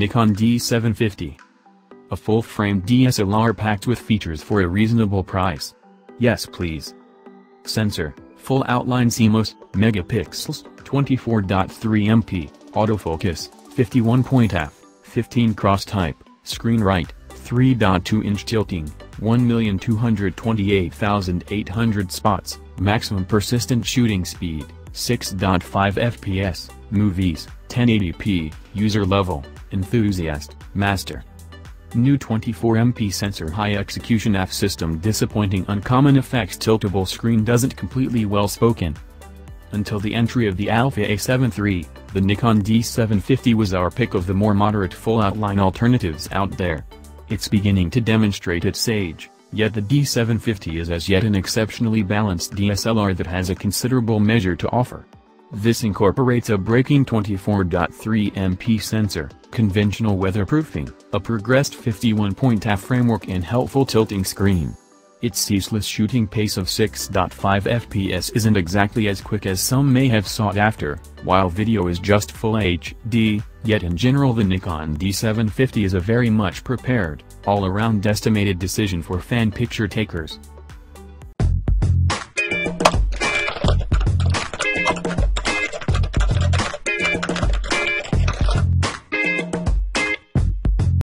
Nikon D750. A full-frame DSLR packed with features for a reasonable price. Yes please. Sensor, full outline CMOS, megapixels, 24.3 MP, autofocus, 51 point AF, 15 cross type, screen right, 3.2 inch tilting, 1,228,800 spots, maximum persistent shooting speed, 6.5 fps, movies, 1080p, user level, enthusiast, master. New 24MP sensor high execution AF system disappointing uncommon effects tiltable screen doesn't completely well spoken. Until the entry of the Alpha A7 III, the Nikon D750 was our pick of the more moderate full outline alternatives out there. It's beginning to demonstrate its age, yet the D750 is as yet an exceptionally balanced DSLR that has a considerable measure to offer. This incorporates a breaking 24.3 MP sensor, conventional weatherproofing, a progressed 51-point framework and helpful tilting screen. Its ceaseless shooting pace of 6.5 fps isn't exactly as quick as some may have sought after, while video is just full HD, yet in general the Nikon D750 is a very much prepared, all-around estimated decision for fan picture takers.